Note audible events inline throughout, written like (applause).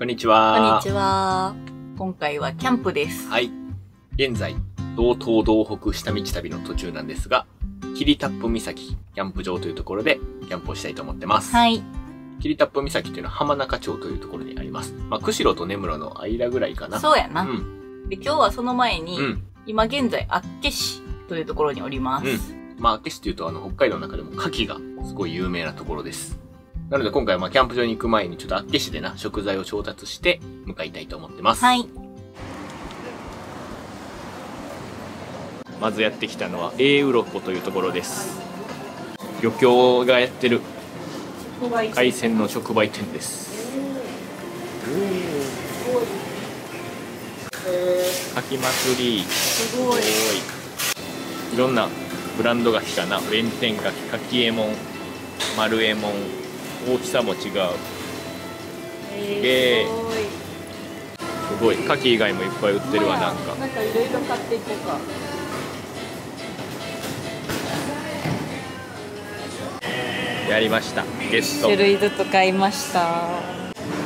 こんにちは。こんにちは。今回はキャンプです。はい。現在、道東道北下道旅の途中なんですが、霧タップ岬キャンプ場というところでキャンプをしたいと思ってます。はい。霧タップ岬というのは浜中町というところにあります。まあ、釧路と根室の間ぐらいかな。そうやな。うん。で、今日はその前に、うん。今現在、厚岸というところにおります。うん。まあ、明石というと、あの、北海道の中でも牡蠣がすごい有名なところです。なので今回はまあ、キャンプ場に行く前にちょっと厚岸でな、食材を調達して向かいたいと思ってます。はい。まずやってきたのは A うろこというところです漁協がやってる海鮮の直売店ですかき祭りすごい。いろんなブランド牡蠣かな弁天牡蠣かきえもん丸えもん大きさも違う。えーすごい。牡蠣以外もいっぱい売ってるわな。んか。なんかいろいろ買っていこうか。やりました。ゲスト。種類ずつ買いました。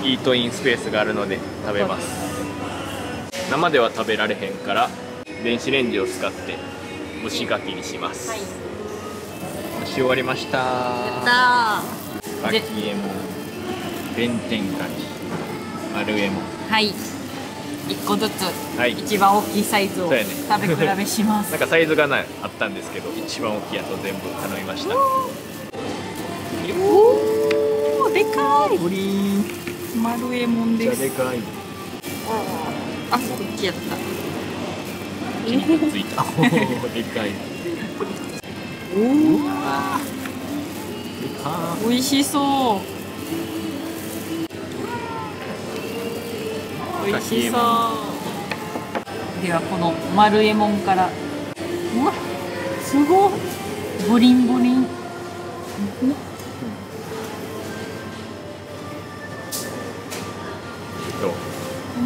イートインスペースがあるので食べます。生では食べられへんから電子レンジを使って蒸し牡蠣にします、はい。蒸し終わりましたやった牡蠣えもん弁天牡蠣丸えも。はい。一個ずつ、はい一番大きいサイズをね食べ比べします。(laughs) なんかサイズがないあったんですけど一番大きいやつを全部頼みましたおー、でかい。プリン丸えもんです。(laughs) でかいあ、こっちやった。ついたでかいおわでか美味しそう。美味しそう。ではこの丸えもんから。うわ、すごい。ボリンボリン。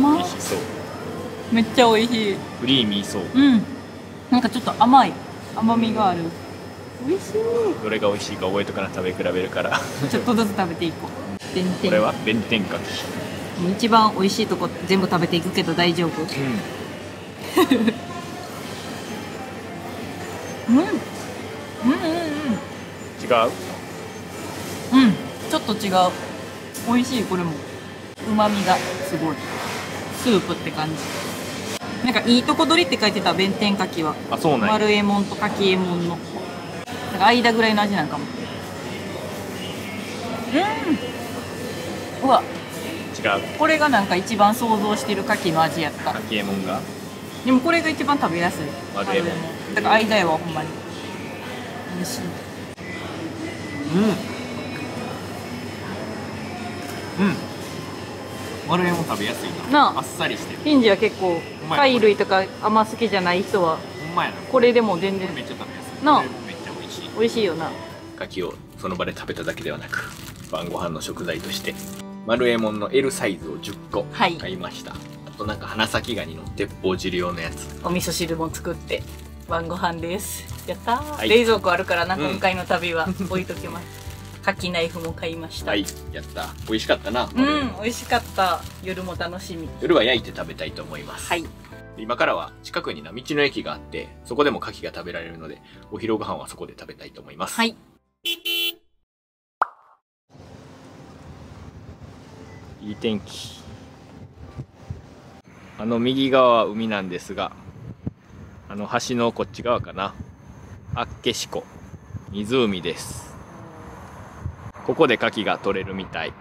美味しそうめっちゃ美味しい。クリーミーそううん。なんかちょっと甘い。甘みがある。美味しい。どれが美味しいか覚えとかな食べ比べるからちょっとずつ食べていこう。(laughs) 弁天これは弁天牡蠣一番美味しいとこ全部食べていくけど大丈夫。うんうん。うんうんうん。違う？うん、ちょっと違う。美味しい、これも。旨味がすごい。スープって感じ。なんか、いいとこ取りって書いてた、弁天かきは。あそうなんや丸えもんとかきえもんの。か、間ぐらいの味なんかも。うん。うわ、違うこれがなんか一番想像してるかきの味やったか。きえもんが？でもこれが一番食べやすい。丸えもんん。だから間やわ、ほんまに。美味しい。うんうん丸えもん食べやすいななああっさりしてるヒンジは結構貝類とか甘好きじゃない人はほんまやなこれでも全然めっちゃ食べやすいなあ美味しいよな。牡蠣をその場で食べただけではなく晩ご飯の食材として丸えもんの L サイズを10個はい。買いました、あとなんか花咲ガニの鉄砲汁用のやつ。お味噌汁も作って晩ご飯です。やったー、はい。冷蔵庫あるからなうん。今回の旅は。置いときます。(laughs) 牡蠣ナイフも買いました。はい。やった。美味しかったな、うん美味しかった。夜も楽しみ。夜は焼いて食べたいと思います、はい今からは近くにな道の駅があってそこでも牡蠣が食べられるのでお昼ご飯はそこで食べたいと思います。はい。いい天気。あの右側は海なんですがあの橋のこっち側かな。厚岸湖。湖です。ここで牡蠣が取れるみたい。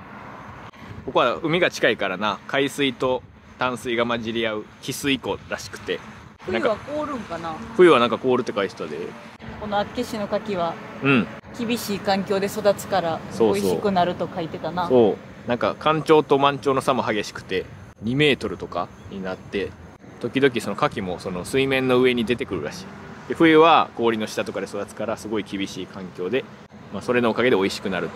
ここは海が近いからな。海水と淡水が混じり合う汽水湖らしくて。冬は凍るんかな？冬はなんか凍るって書いてたで。この厚岸の牡蠣はうん。厳しい環境で育つから美味しくなると書いてたな。そう。なんか干潮と満潮の差も激しくて2メートルとかになって時々その牡蠣もその水面の上に出てくるらしい。で冬は氷の下とかで育つからすごい厳しい環境で、まあ、それのおかげで美味しくなる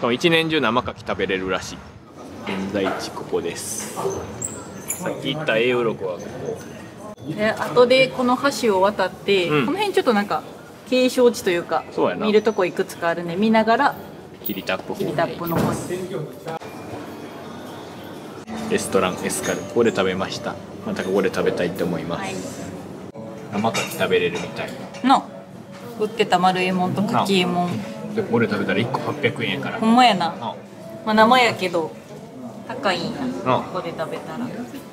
と。一年中生牡蠣食べれるらしい。現在地ここですさっき言ったウロコはここで後でこの橋を渡って、うん。この辺ちょっとなんか景勝地というか見るとこいくつかあるね。見ながらキリタップ方キリタップの方に。レストランエスカルここで食べました。またここで食べたいと思います、はい。生牡蠣食べれるみたい。の売ってた丸えもんとかきえもんでここで食べたら1個800円やから。ほんまやな、あ。まあ、生やけど高いんや。あ。ここで食べたら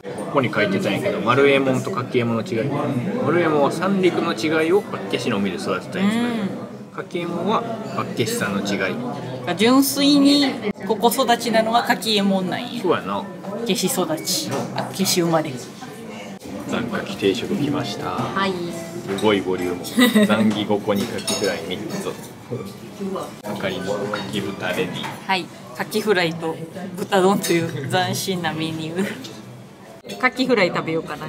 ここに書いてたんやけど丸右衛門とかきえもんの違い。丸右衛門は三陸の違いを厚岸の海で育てたやつだよかきえもんは厚岸産の違い。うん純粋にここ育ちなのはかきえもんなんや。そうやな。消し育ち。あ消し生まれ。残かき定食来ました。はい。すごいボリューム。(laughs) 残儀5個にかきフライ3つ。あかりのかき豚レディはい。カキフライと豚丼という斬新なメニューカキフライ食べようかな、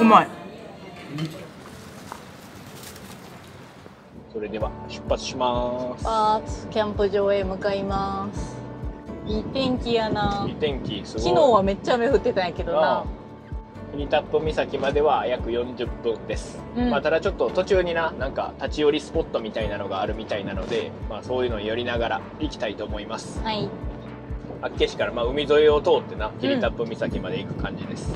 うまい。それでは出発します。キャンプ場へ向かいます。いい天気やな。いい天気すごい。昨日はめっちゃ雨降ってたんやけどな。国タップ岬までは約40分です、うん。まあ、ただちょっと途中にななんか立ち寄りスポットみたいなのがあるみたいなので、まあ、そういうのに寄りながら行きたいと思います。はい厚岸からまあ海沿いを通ってな霧タップ岬まで行く感じです、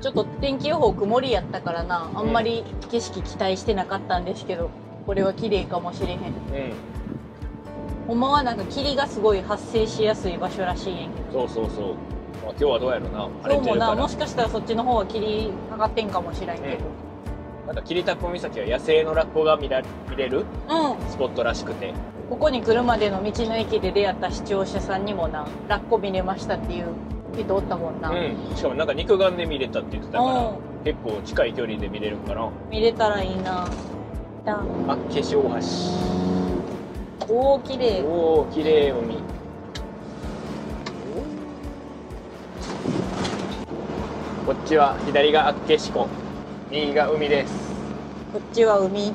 ちょっと天気予報曇りやったからなあんまり景色期待してなかったんですけどこれは綺麗かもしれへん。うん。ほんまはなんか霧がすごい発生しやすい場所らしいんやけど。そうそうそう、まあ、今日はどうやろな。晴れてるかもしかしたらそっちの方は霧かかってんかもしれんけど。なんか霧タップ岬は野生のラッコが見ら見れるうん、スポットらしくてここに来るまでの道の駅で出会った視聴者さんにもなラッコ見れましたっていう人おったもんな、うん。しかもなんか肉眼で見れたって言ってたからうん。結構近い距離で見れるかな見れたらいいな。だ厚岸大橋おお綺麗。おお綺麗海こっちは左が厚岸湖。右が海です。こっちは海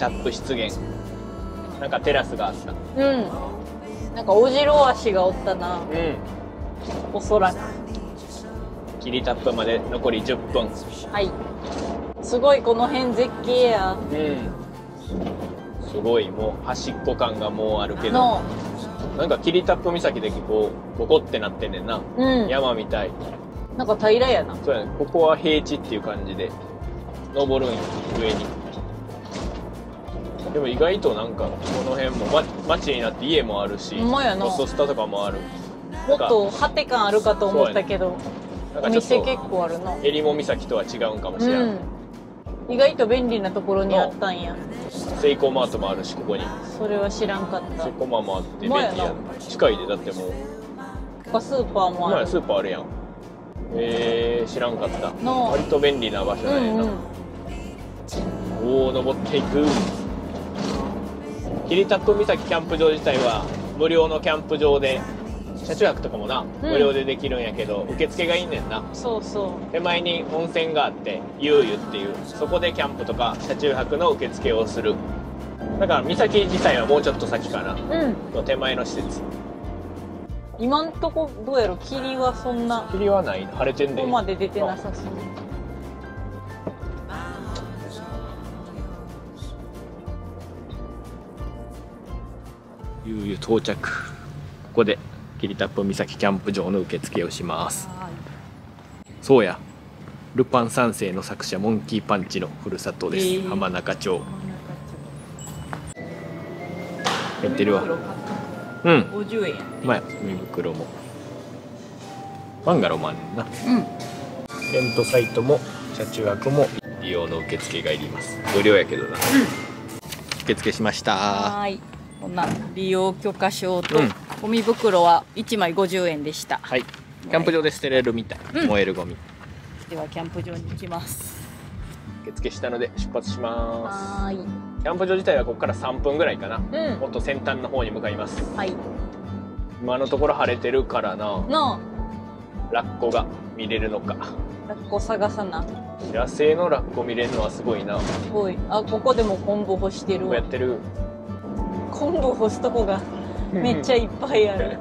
タップ湿原なんかテラスがあった。うん。なんかオジロワシがおったな。うん。おそらく。霧タップまで残り10分。はい。すごいこの辺絶景や。うん。すごいもう端っこ感がもうあるけど。の。なんか霧タップ岬でこうここってなってんねんな。うん。山みたい。なんか平らやな。そうやね。ここは平地っていう感じで。登るんよ上にでも意外となんかこの辺も、ま、町になって家もあるしホストスタとかもあるもっと果て感あるかと思ったけどおなんかちょ店結構あるな。襟裳岬とは違うんかもしれん、うん。意外と便利なところにあったんや。セイコーマートもあるしここに。それは知らんかった。セイコーマーもあって便利や近いでだってもう。他スーパーもある。前スーパーあるやん。えー、知らんかった。の割と便利な場所うなんやな、んうん。おお登っていく霧タップ岬キャンプ場自体は無料のキャンプ場で車中泊とかもな、無料でできるんやけど受付がいいねんな。そうそ手前に温泉があってゆうゆっていうそこでキャンプとか車中泊の受付をする。だから岬自体はもうちょっと先かな。ううん。の手前の施設。今んとこどうやろ？霧はそんな。霧はない。晴れてんで。ここまで出てなさそう到着。ここで霧タップ岬キャンプ場の受付をします。そうや。ルパン三世の作者モンキーパンチのふるさとです、へー。浜中町。入ってるわ。うん。50円やまあ海袋も。バンガローもあんねんな。うん。テントサイトも車中泊も利用の受付がいります。無料やけどな、受付しました。はーいこんな利用許可証とうん。ゴミ袋は1枚50円でした。はい。キャンプ場で捨てれるみたい、うん。燃えるゴミ。ではキャンプ場に行きます。受付したので出発しまはーい。すキャンプ場自体はここから3分ぐらいかな。うん。もっと先端の方に向かいます。はい。今のところ晴れてるからな。のラッコが見れるのか。ラッコ探さな。野生のラッコ見れるのはすごいな。こすごい。あここでも昆布干してるやってる昆布干すとこがめっちゃいっぱいある。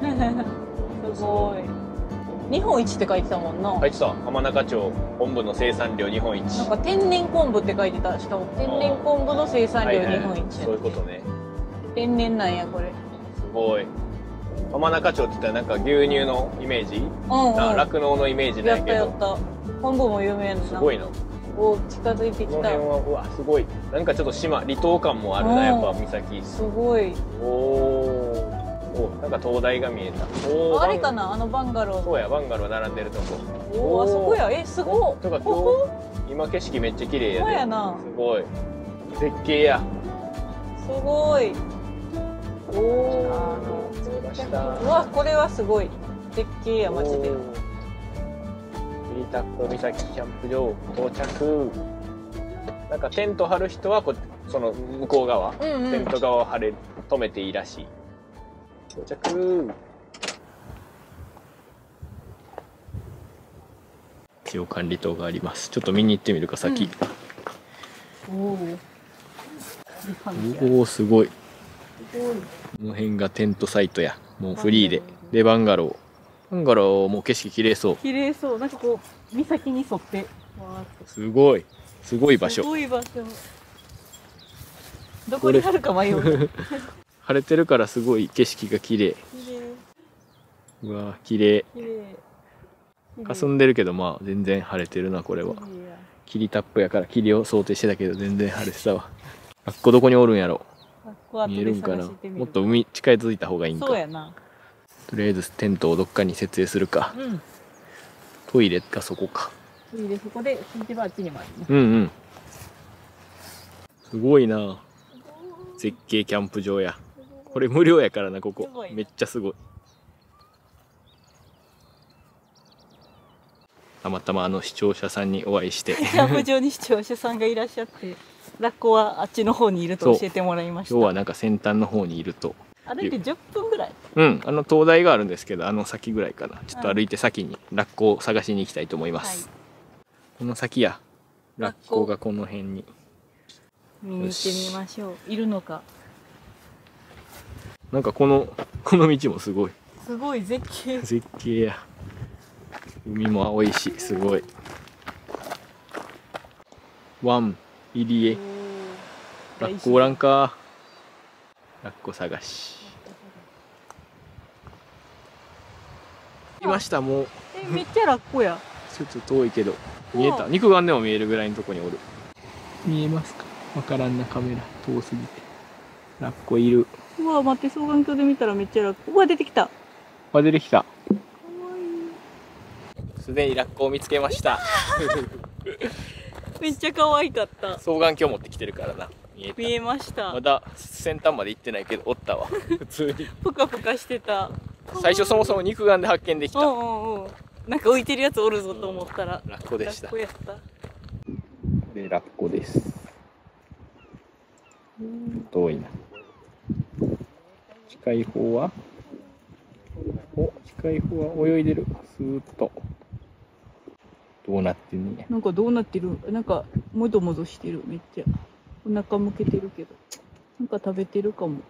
(laughs) すごい。日本一って書いてたもんな、あいつさ浜中町昆布の生産量日本一。なんか天然昆布って書いてたしかも天然昆布の生産量日本一、そういうことね。天然なんやこれ。すごい。浜中町って言ったらなんか牛乳のイメージ？うんうん。酪農のイメージなやっんやけど。たやった。昆布も有名やんな。すごいな。こお近づいてきた。の辺はうわすごい。なんかちょっと島離島感もあるうん。なやっぱ岬。すごい。おおおなんか灯台が見えた。おーあれかなあのバンガローそうやバンガロー並んでるとこ。おおあそこや。えすごいとかここ？今景色めっちゃ綺麗やそうでやな。すごい。絶景や。すごい。おおうわこれはすごい。絶景やマジでおー霧タップ岬キャンプ場到着。なんかテント張る人はこその向こう側、うんうん。テント側を張れ止めていいらしい。到着。一応管理棟があります。ちょっと見に行ってみるか先、おおおおすごい。この辺がテントサイトや。もうフリーで。でバンガローバンガローも景色綺麗そう。綺麗そう。なんかこう岬に沿って。すごい。すごい場所。すごい場所。どこにあるか迷う。(laughs) 晴れてるからすごい景色が綺麗。綺麗。うわ綺麗。綺麗。霞んでるけどまあ全然晴れてるなこれは。綺麗や。霧タップやから霧を想定してたけど全然晴れてたわ。あっこどこにおるんやろ。見えるんかな。もっと海近づいた方がいいんか。そうやなとりあえずテントをどっかに設営するか。うん。トイレがそこか。いいでそこで一番あっちにもあるねうんうん。すごいな。絶景キャンプ場や。これ無料やからなここ。めっちゃすごい。たまたまあの視聴者さんにお会いして。(laughs) キャンプ場に視聴者さんがいらっしゃってラッコはあっちの方にいると教えてもらいました。今日はなんか先端の方にいると歩いて10分ぐらい。うんあの灯台があるんですけどあの先ぐらいかな。ちょっと歩いて先にラッコを探しに行きたいと思います、この先やラッコ。がこの辺に。見に行ってみましょう。いるのか。なんかこのこの道もすごい。すごい絶景。絶景や。海も青いしすごい。ワン入江。ラッコおらんか。ラッコ探しいました。もうえめっちゃラッコや。(laughs) ちょっと遠いけど。見えた。肉眼でも見えるぐらいのとこにおる。見えますか？わからんなカメラ。遠すぎて。ラッコいる。うわ待って双眼鏡で見たらめっちゃラッコうわ出てきた。あ出てきた。かわいい。すでにラッコを見つけました。(laughs) めっちゃ可愛かった。双眼鏡持ってきてるからな。見えた。見えました。まだ先端まで行ってないけどおったわ。(laughs) 普通に。ぷかぷかしてた最初そもそも肉眼で発見できた。うんうんうん。なんか浮いてるやつおるぞと思ったら。ラッコでした。ラッコやった。でラッコです。遠いな。近い方は？お近い方は泳いでる。スーッと。どうなってんねや。なんかどうなってる？なんかもぞもぞしてる。めっちゃ。お腹向けてるけど。なんか食べてるかも。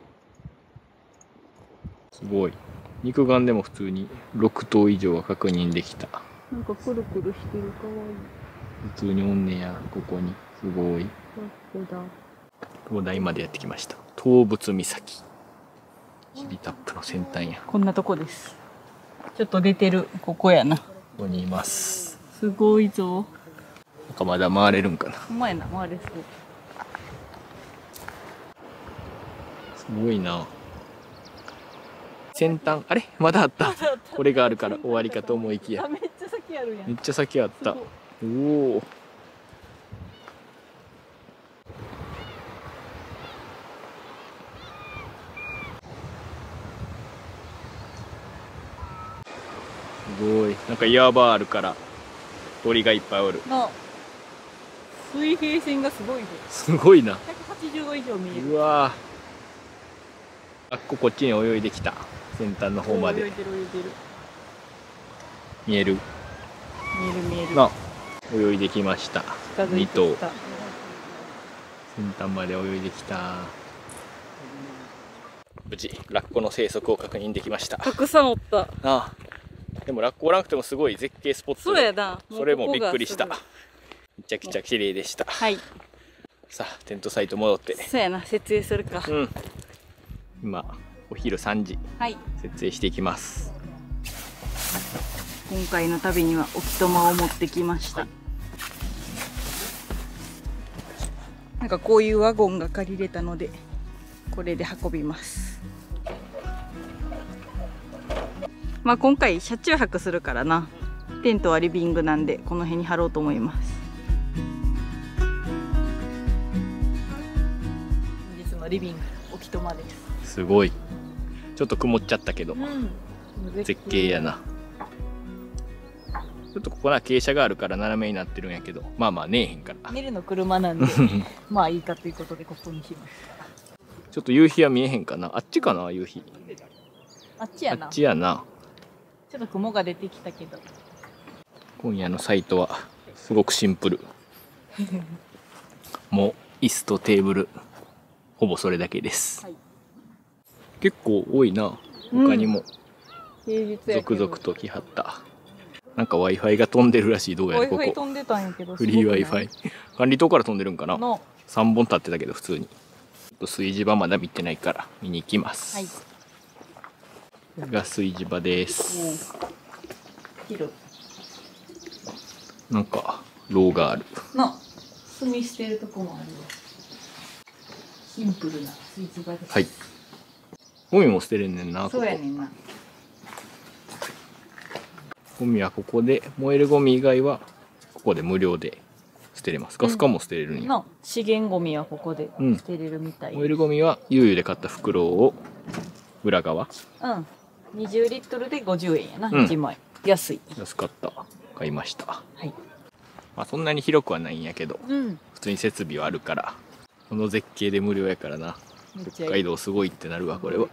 すごい肉眼でも普通に6頭以上は確認できた。なんかくるくるしてるかわいい。普通におんねやここにすごい。ラッコだ灯台までやってきました。東仏岬。霧タップの先端や。ここんなとこです。ちょっと出てるここやな。こにいます。すごいぞ。なんかまだ回れるんかな。うまいな回れそう。すごいな先端。あれ？まだあった。これがあるから終わりかと思いきや。あめっちゃ先あるやん。めっちゃ先あった。すおお。すごい。なんか岩場あるから鳥がいっぱいおる。な水平線がすごいですごいな。180度以上見える。うわー。あっここっちに泳いできた先端の方まで。泳いでる泳いでる。見える。見える見える。な泳いできました。近づいてきた。先端まで泳いできた。無事ラッコの生息を確認できました。たくさんおった。ああ。でもラッコおらなくてもすごい絶景スポットでそうやな。それもびっくりした。めちゃくちゃ綺麗でした。はい。さあテントサイト戻って。そうやな。設営するか。うん。今お昼3時。はい。設営していきます。今回の旅には置き友を持ってきました、なんかこういうワゴンが借りれたのでこれで運びます。まあ今回車中泊するからな。テントはリビングなんでこの辺に貼ろうと思います。本日のリビング置き友です。すごいちょっと曇っちゃったけど。うん。絶景やな。ちょっとここな傾斜があるから斜めになってるんやけど。まあまあねえへんから。寝るの車なんで。(laughs) まあいいかということでここにします。ちょっと夕日は見えへんかな。あっちかな夕日。あっちやな。あっちやな。ちょっと雲が出てきたけど。今夜のサイトはすごくシンプル。(laughs) もう椅子とテーブルほぼそれだけです、はい結構多いな他にも。平日やけど。続々と来はった、なんか w i f i が飛んでるらしいどうやらここ。飛んでたんやけどフリー w i f i 管理棟から飛んでるんかな？の。3本立ってたけど普通に。ちょっと炊事場まだ見てないから見に行きます、はい。これが炊事場です。広なんか廊がある。の。炭捨てるとこもあるよ。シンプルなスイーツ場です。はいゴミも捨てれんねんなそうやねんな。ゴミはここで燃えるゴミ以外はここで無料で捨てれますガス缶も捨てれるんや、の資源ゴミはここでうん。捨てれるみたい、燃えるゴミはゆうゆうで買った袋を裏側。うん。20リットルで50円やな、うん。1枚。安い。安かった。買いました。はい。まあそんなに広くはないんやけど。うん。普通に設備はあるから。この絶景で無料やからな北海いい。道すごいってなるわこれは。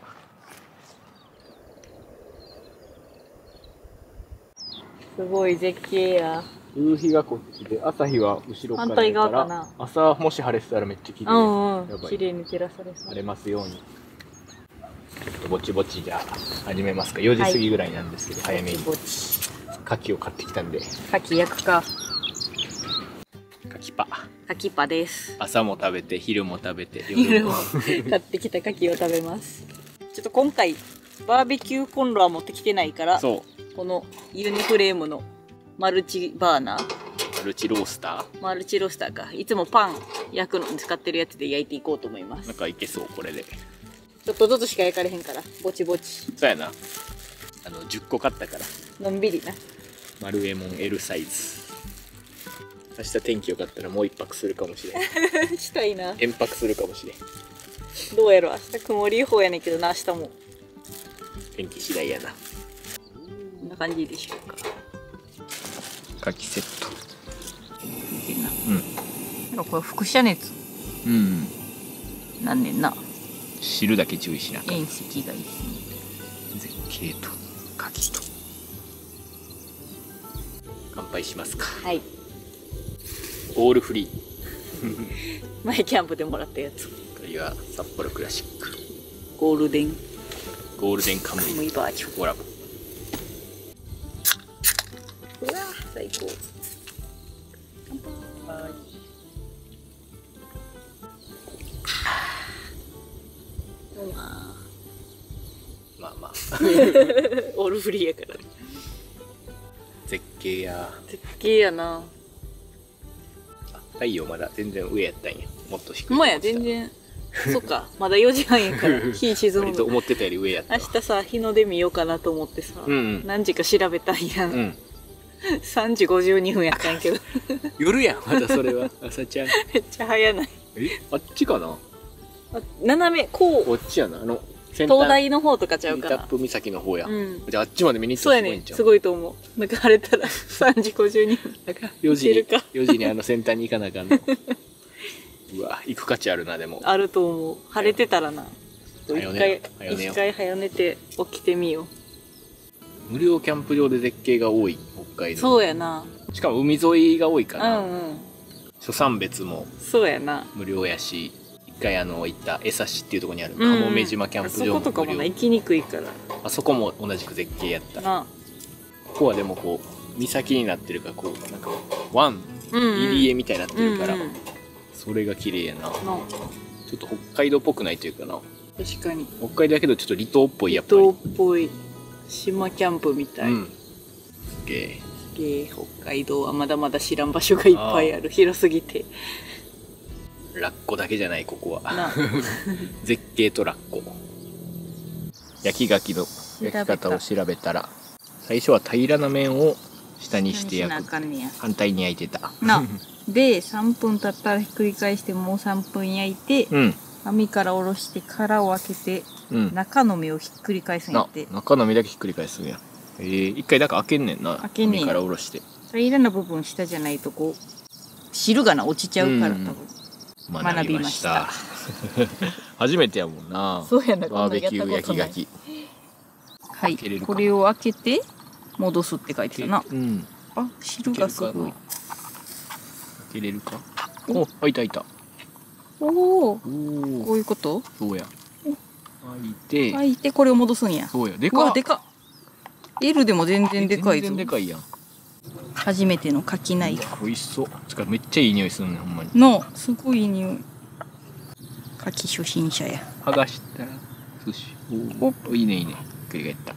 すごい絶景や。夕日がこっちで朝日は後ろ反対側かな。朝もし晴れてたらめっちゃ綺麗。うんうん。綺麗に照らされそう。晴れますように。ちょっとぼちぼちじゃあ始めますか。4時過ぎぐらいなんですけど、早めに。ぼち。牡蠣を買ってきたんで。牡蠣焼くか牡蠣パ。牡蠣パです。朝も食べて昼も食べて昼も。も。買ってきた牡蠣を食べます。ちょっと今回バーベキューコンロは持ってきてないからこのユニフレームのマルチバーナー。マルチロースタマルチロースターか。いつもパン焼くのに使ってるやつで焼いていこうと思います。ーなんかいけそうこれで。ちょっとずつしか焼かれへんからぼちぼち。そうやな。あの10個買ったから。のんびりな。丸エモン L サイズ明日天気良かったらもう一泊するかもしれん。(laughs) したいな。延泊するかもしれん。どうやろ明日曇り予報やねんけどな明日も。天気次第やな。こんな感じでしょうか。牡蠣セット。いいな。なんかこれ輻射熱。うん。なんねんな。汁だけ注意しな。遠赤外線絶景と牡蠣と。乾杯しますか。はいオールフリー。前キャンプでもらったやつ。これは札幌クラシック。ゴールデン。ゴールデンカムイ。ムイバージョン。コラボうわ最高。乾杯うままあまあ。(laughs) オールフリーやから。絶景景や。絶景やな太陽まだ全然上やったんや。もっと低いほんまや全然。そっか。(laughs) まだ4時半やから日沈むと思ってたより上やった。明日さ日の出見ようかなと思ってさ、うん。うん何時か調べたんや、うん。(laughs) 3時52分やったんやけど。(laughs) 夜やんまだそれは。朝ちゃん。めっちゃ早ない。えあっちかな？あ斜めこう。こっちやな。あの先東大の方とかちゃうかなタップ岬の方や、うん。じゃああっちまで見に行そうやねってすごいんちゃう？すごいと思う。なんか晴れたら3時52分4時にいけるか。4時にあの先端に行かなあかんの。(laughs) うわ行く価値あるなでも。あると思う。晴れてたらな。一回一回早寝て起きてみよ無料キャンプ場で絶景が多い北海う道。そうやな。しかも海沿いが多いかうな、んうん。初山別もそうやな。無料やし。一回あの行った江差っていうところにあるうんうん。鴨目島キャンプ場あそことかも行きにくいから。あそこも同じく絶景やった。なここはでもこう岬になってるからこうなんか湾うん、うん、入り江みたいになってるから、うんうん。それが綺麗やな。ちなょっと北海道っぽくないというかな。確かに。北海道やけどちょっと離島っぽいやっぱり。島っぽい島キャンプみたい、うん。すげえ。すげえ北海道はまだまだ知らん場所がいっぱいある。広すぎてラッコだけじゃないここは。な。(laughs) 絶景とラッコ。焼き牡蠣の焼き方を調べた。ら最初は平らな面を下にして焼く。反対に焼いてた。な。(laughs) で3分経ったらひっくり返してもう3分焼いてうん。網から下ろして殻を開けてうん。中の身をひっくり返すんやなって。中の身だけひっくり返すんや。えー、一回だから開けんねんな。開けんねん網から下ろして。平らな部分下じゃないとこう汁がな落ちちゃうからうん。多分学びました。初めてやもんな。そうやなバーベキュー焼き牡蠣はい。これを開けて戻すって書いてたな。うん。あ汁がすごい。開けれるか？お。開いた開いた。おおおこおういうこと？そうや。開いて、開いてこれを戻すんや。そうや。でうかっ。わでかっ。L でも全然でかいぞ。全然でかいやん初めての柿ナイフ美味しそう。つかめっちゃいい匂いするねんほんまに。のすごい匂い。柿初心者や。剥がしたら寿司。おお。いいねいいね。ひっくり返った。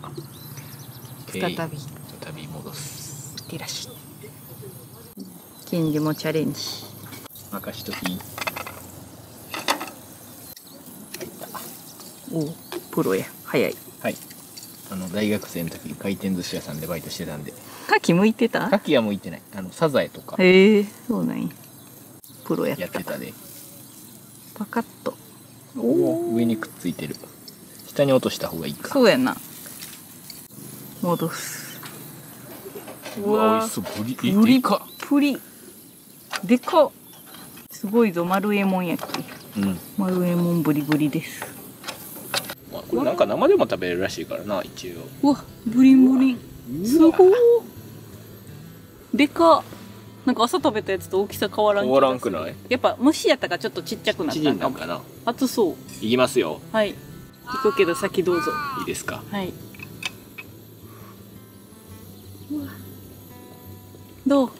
再び。再び戻す。いってらっしゃい。ケンジもチャレンジ。任しとき。おうプロや。早い。はいあの大学生の時回転寿司屋さんでバイトしてたんで。柿向いてた？牡蠣は向いてない。あのサザエとか。へえそうなんや。プロやった。やってたで。パカッと。お上にくっついてる。下に落とした方がいいか。そうやな。戻す。うわ美味しそう。ブリえブリでかっ。プリ。でかっ。すごいぞ。丸えもんやっけうん。丸えもんブリブリです。まあこれなんか生でも食べれるらしいからな一応。うわブリンブリン。すごいでか。っなんか朝食べたやつと大きさ変わらん気変がする。わらんくない？やっぱ虫やったからちょっとちっちゃくなった。縮んだんかな？熱そう。いきますよ。はい。行くけど先どうぞ。いいですか？はい。どう？う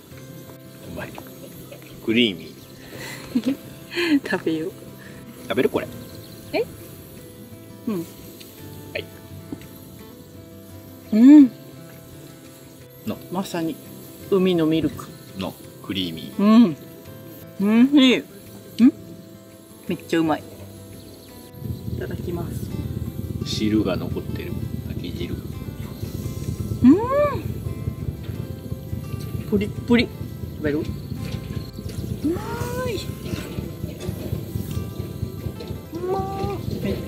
まい。クリーミー。(laughs) 食べよう。食べる？これうん。はい。うん。のまさに海のミルク。のクリーミーうん。うんしい。んめっちゃうまい。いただきます。汁が残ってる柿汁プリップリ。食べる？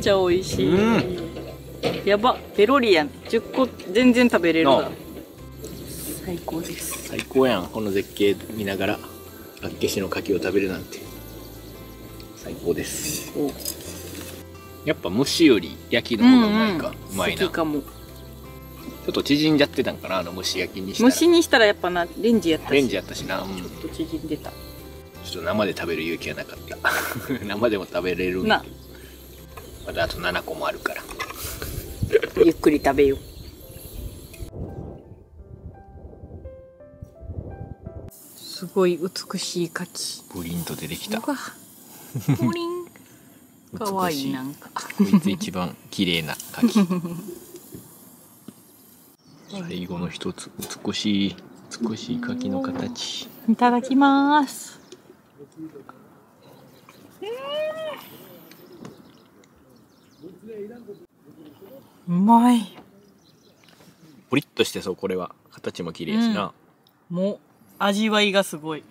ちゃ美味しい。うん。やば、ペロリやん。10個全然食べれるなわ。最高です。最高やん。この絶景見ながらあっけしの柿を食べるなんて。最高です。お。やっぱ蒸しより焼きの方がうまいか、うまいな。ちょ好きかも。っと縮んじゃってたんかなあの蒸し焼きにしたら。蒸しにしたらやっぱな、レンジやったし。レンジやったしな、うん。ちょっと縮んでた。ちょっと生で食べる勇気はなかった。(laughs) 生でも食べれるな、まだあと7個もあるからゆっくり食べよう。すごい美しい柿。プリンと出てきたうわ、プリン。(laughs) かわいいなんか。こいつ一番綺麗な柿 (laughs) 最後の一つ美しい美しい柿の形いただきますうまい。ポリッとしてそうこれは。形も綺麗やしな、もう味わいがすごい。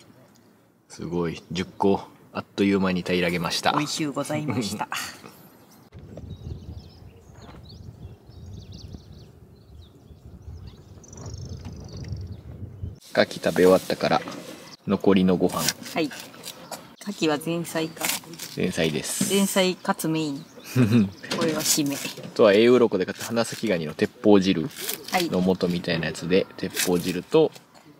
すごい。10個あっという間に平らげました。美味しゅうございました。(laughs) 牡蠣食べ終わったから残りのご飯。はい。牡蠣は前菜か。前菜です。前菜かつメイン (laughs) これは締め。あとは A ウロコで買った花咲ガニの鉄砲汁はい。の素みたいなやつで鉄砲汁と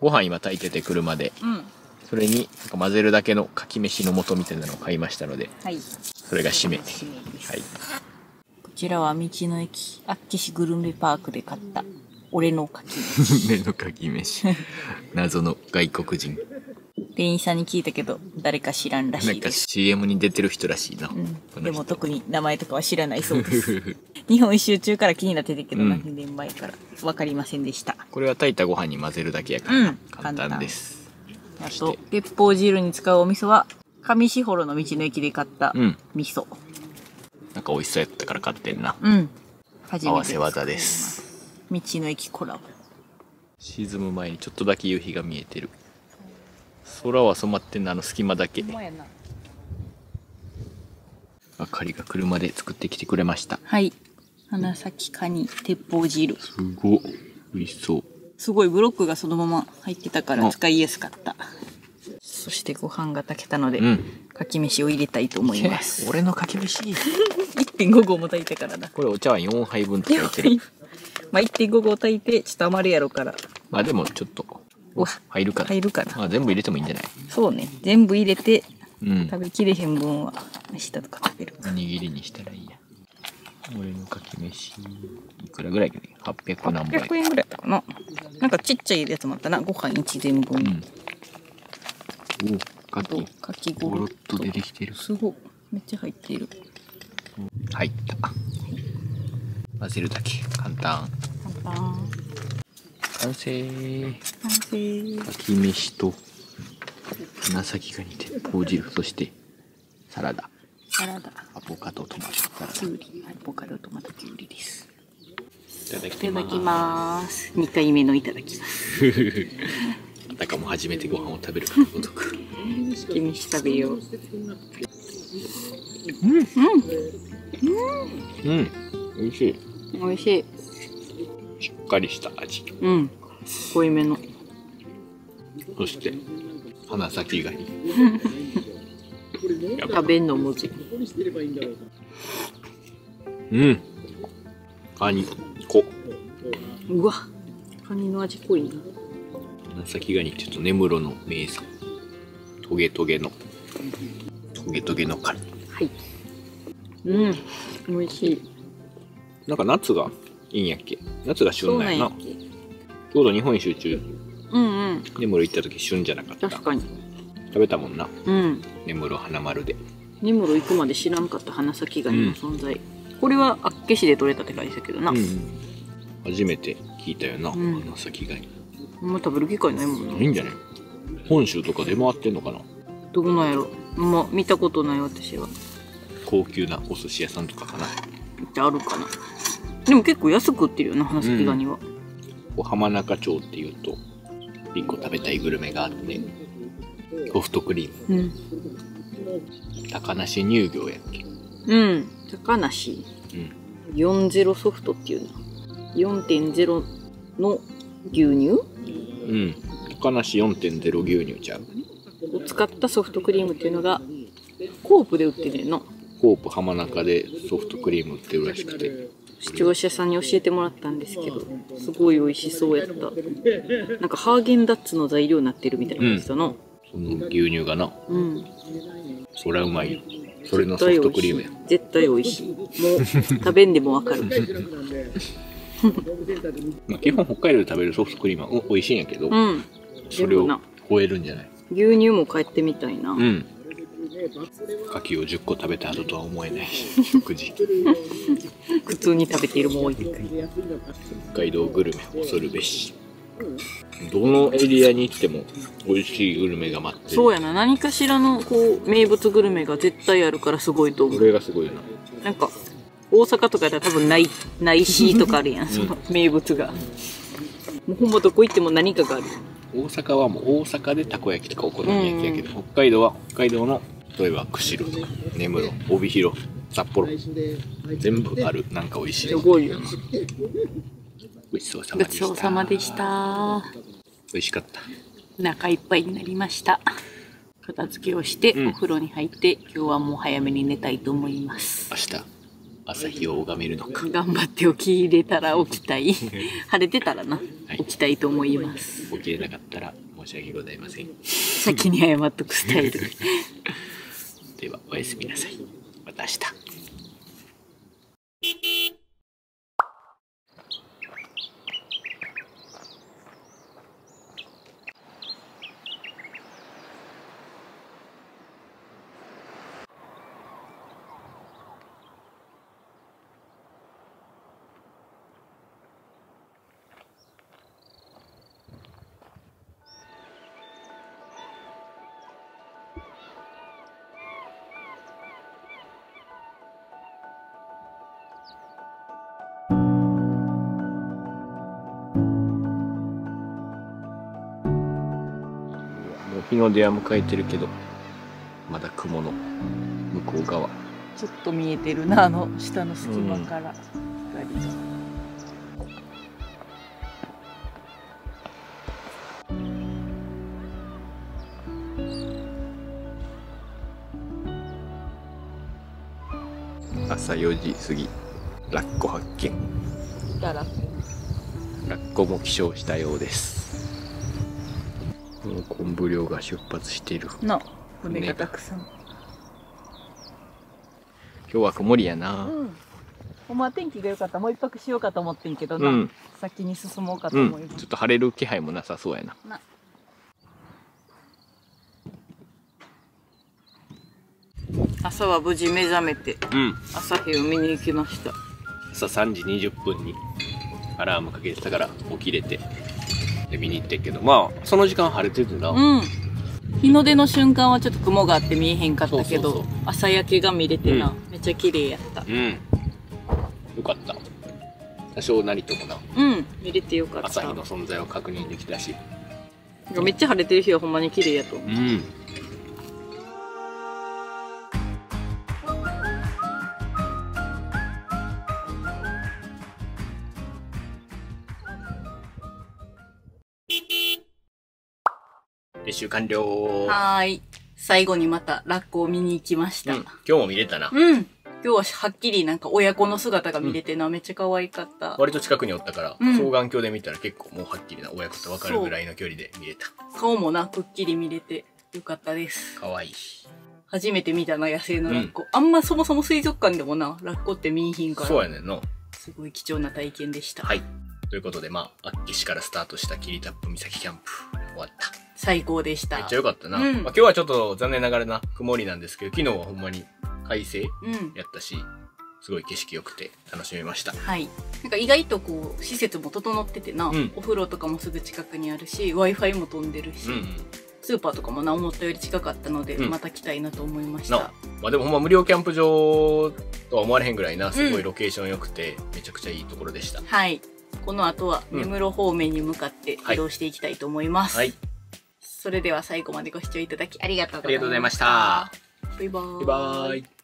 ご飯今炊いてて車で。うん。それになんか混ぜるだけのかき飯の素みたいなのを買いましたのではい。それが締め。締めです、はい。こちらは道の駅あっけしグルメパークで買った俺の牡蠣目のかき飯。謎の外国人店員さんに聞いたけど誰か知らんらなんかしいです CM に出てる人らしいな、うん、でも特に名前とかは知らないそうです。(laughs) 日本一周中から気になってたけど、うん何年前から分かりませんでした。これは炊いたご飯に混ぜるだけやから、うん。簡単です。あそして。と鉄砲汁に使うお味噌は上士幌の道の駅で買ったうん。味噌。なんか美味しそうやったから買ってんな。うん。初めて合わせ技です。道の駅コラボ。沈む前にちょっとだけ夕日が見えてる空は染まってんのあの隙間だけ。ほんまやな。あかりが車で作ってきてくれました。はい。花咲カニ鉄砲汁。すごい。美味しそう。すごいブロックがそのまま入ってたからうん使いやすかった。そしてご飯が炊けたので、うん。かき飯を入れたいと思います。俺のかけ飯。(laughs) 1.5合も炊いてからだ。これお茶碗4杯分とか言ってる。まあ1.5合炊いてちょっと余るやろから。まあでもちょっとうわ入るかな入るかなまあ全部入れてもいいんじゃない？そうね。全部入れてうん。食べきれへん分は明日とか食べる。おにぎりにしたらいいや？俺のかけ飯いくらぐらいかね800何倍。800円ぐらいかな。なんかちっちゃいやつもあったな。ご飯1膳分、うん。おかき。かきご。ろゴロッと出てきてる。すごい。めっちゃ入っている入った。混ぜるだけ。簡単。簡単完成完成かき飯と花咲ガニ鉄砲汁そしてサラダ。サラダ。アボカドトマトサラダ。きゅうりアボカドトマトきゅうりです。いただきます。2回目のいただきます。(laughs) あたかも初めてご飯を食べるかのごとく。キムチ食べよう。うん。美味しい。美味しいしっかりした味。うん。濃いめの。そして花咲ガニやっぱ食べんのむずいうん。カニこ。うわ。カニの味濃いな。花咲ガニって言うと根室の名産。トゲトゲの。トゲトゲのカニはい。うん。美味しい。なんか夏がいいんやっけ？夏が旬なんんやっけ。ちょうど日本一周中。うんうん。根室行った時旬じゃなかった。確かに。食べたもんな。うん。根室花丸で。根室行くまで知らんかった花咲ガニの存在、これは厚岸で取れたって書いてたけどな、うん初めて聞いたよな、うん花咲ガニ。あんま食べる機会ないもんな。いいんじゃない？本州とか出回ってんのかな？どうなんやろ。あんま見たことない私は。高級なお寿司屋さんとかかな。ってあるかなでも結構安く売ってるよな花咲ガニは、こう浜中町っていうと一個食べたいグルメがあってソフトクリーム。うん。高梨乳業やっけ？うん。高梨。うん。40ソフトっていうな4.0の牛乳？うん。高梨4.0牛乳ちゃう？を使ったソフトクリームっていうのがコープで売ってるの。コープ浜中でソフトクリーム売ってるらしくて視聴者さんに教えてもらったんですけどすごい美味しそうやった。なんかハーゲンダッツの材料になってるみたいな感じだなその牛乳がな。うん、そりゃうまいよ。それのソフトクリームや。絶対美味しい。もう食べんでもわかる。(laughs) まあ、基本北海道で食べるソフトクリームはお美味しいんやけど、うん。それを超えるんじゃない？牛乳も帰ってみたいな、うん牡蠣を10個食べた後とは思えない。食事。普通に食べているもう一回北海道グルメ恐るべし。どのエリアに行っても美味しいグルメが待ってる。そうやな。何かしらのこう名物グルメが絶対あるからすごいと思これがすごいな。なんか大阪とかやったら多分ないないしとかあるやん、その名物が。もうほんまどこ行っても何かがある。大阪はもう大阪でたこ焼きとかお好み焼きやけど、北海道は北海道の例えば釧路とか根室帯広札幌全部あるなんか美味しい。すごいよ。なごちそうさまごちでした。そうさまでした。美味しかった。お腹いっぱいになりました。片付けをして、うん。お風呂に入って今日はもう早めに寝たいと思います。明日朝日を拝めるのか。頑張って起き入れたら起きたい。晴れてたらな、はい。起きたいと思います。起きれなかったら申し訳ございません。先に謝っとくスタイルではおやすみなさい。また明日。日の出は迎えてるけどまだ雲の向こう側。ちょっと見えてるなあの下の隙間から。光が、朝4時過ぎ。ラッコ発見。ラッコも起床したようですもう昆布漁が出発している。な船がたくさん、今日は曇りやな。うん。ほん天気が良かった。らもう一泊しようかと思ってんけどな、うん。先に進もうかとうん思います、ちょっと晴れる気配もなさそうやな。な。朝は無事目覚めてうん。朝日を見に行きました。朝3時20分にアラームかけてたから起きれてで見に行ってんけどまあその時間晴れててな、うん。日の出の瞬間はちょっと雲があって見えへんかったけど朝焼けが見れてな、うん。めっちゃ綺麗やった。うん。よかった。多少なりともな。うん。見れてよかった。朝日の存在を確認できたし。めっちゃ晴れてる日はほんまに綺麗やと思う。うん練習完了はーい。最後にまたラッコを見に行きました。うん、今日も見れたな。うん。今日ははっきりなんか親子の姿が見れてな、めっちゃ可愛かった。割と近くにおったから、うん。双眼鏡で見たら結構もうはっきりな親子と分かるぐらいの距離で見れた。顔もなくっきり見れてよかったです。かわい。い初めて見たな野生のラッコ、あんまそもそも水族館でもなラッコって見えひんからそうやねんのすごい貴重な体験でした、はい。ということでまあ厚岸からスタートした霧タップ岬キャンプ終わった。最高でした。めっちゃ良かったな、うん。まあ、今日はちょっと残念ながらな曇りなんですけど昨日はほんまに快晴うんやったしすごい景色良くて楽しめました。はい。なんか意外とこう施設も整っててな、うん。お風呂とかもすぐ近くにあるし w i f i も飛んでるし、うんうん。スーパーとかもな思ったより近かったので、うん。また来たいなと思いました、なまあでもほんま無料キャンプ場とは思われへんぐらいなすごいロケーション良くて、めちゃくちゃいいところでした。はいこの後はうん。根室方面に向かって移動していきたいと思います、はい。それでは最後までご視聴いただきありがとうございました。バイバーイ。バイバイ